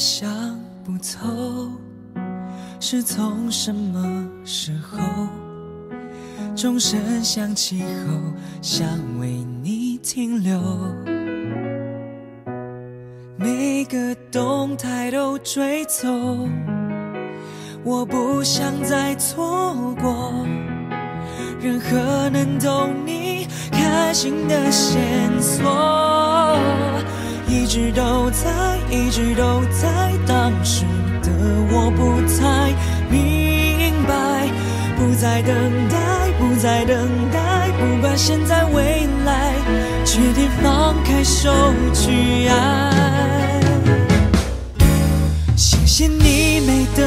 想不透，是从什么时候，钟声响起后，想为你停留，每个动态都追踪，我不想再错过任何能懂你开心的线索。一直都在，一直都在，当时的我不太明白，不再等待，不再等待，不管现在未来，决定放开手去爱。谢谢你没等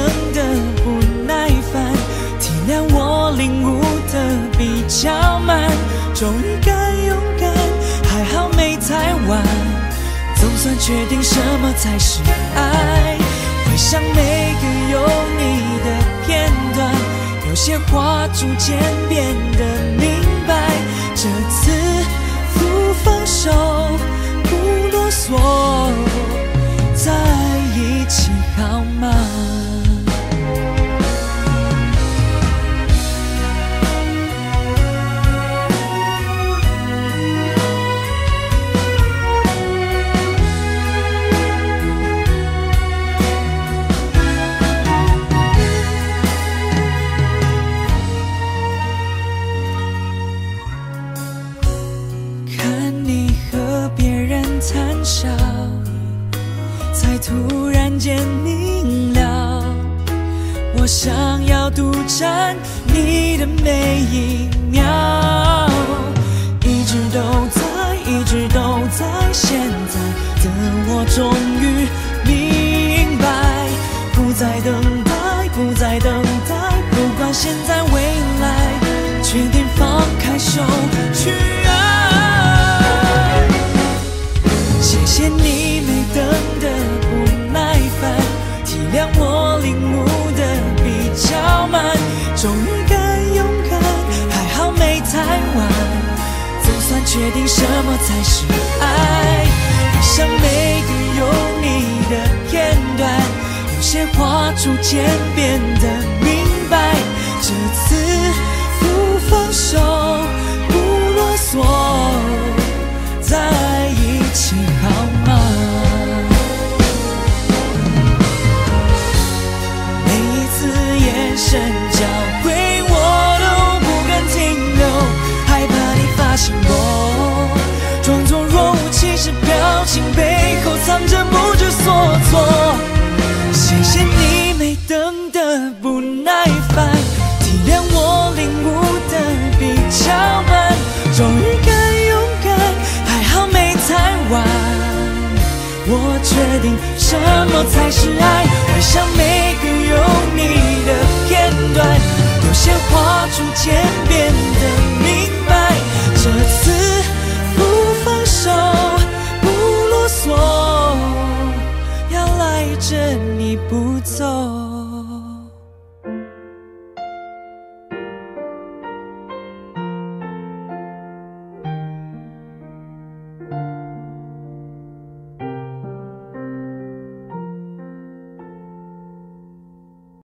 算确定什么才是爱，回想每个有你的片段，有些话逐渐变得明突然间明了，我想要独占你的每一秒，一直都在，一直都在。现在的我终于明白，不再等待，不再等待，不管现在未来，确定什么才是爱，回想每个有你的片段，有些话逐渐变得明白。这次不放手，情背后藏着不知所措。谢谢你没等的不耐烦，体谅我领悟的比较慢，终于敢勇敢，还好没太晚。我决定什么才是爱，回想每个有你的。片段，有些话逐渐。